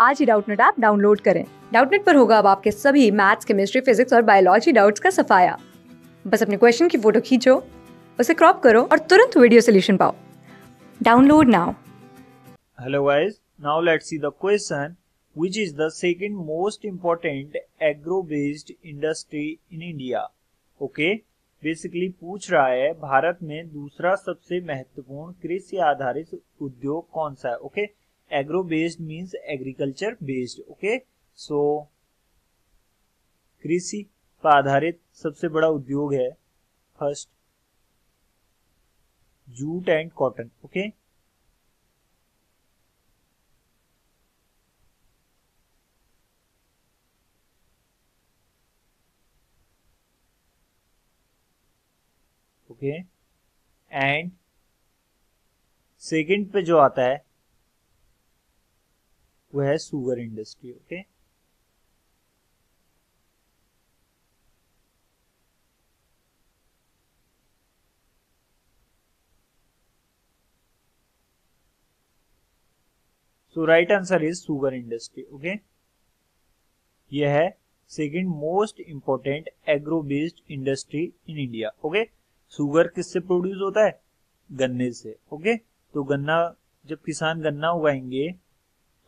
आज ही Doubtnut app download करें। डाउटनेट पर होगा अब आपके सभी मैथ्स केमिस्ट्री फिजिक्स और बायोलॉजी डाउट्स का सफाया। बस अपने क्वेश्चन की फ़ोटो खींचो उसे क्रॉप करो और तुरंत वीडियो सोल्यूशन पाओ। Download now. Hello guys, now let's see the question which is the second most important agro based industry in India. Okay, basically पूछ रहा है भारत में दूसरा सबसे महत्वपूर्ण कृषि आधारित उद्योग कौन सा है? Okay agro based means agriculture based okay so कृषि पर आधारित सबसे बड़ा उद्योग है first jute and cotton okay okay and second पे जो आता है वो है sugar industry okay so right answer is sugar industry okay यह है second most important agro based industry in India okay sugar किससे प्रोड्यूस होता है? गन्ने से ओके okay? तो गन्ना, जब किसान गन्ना उगाएँगे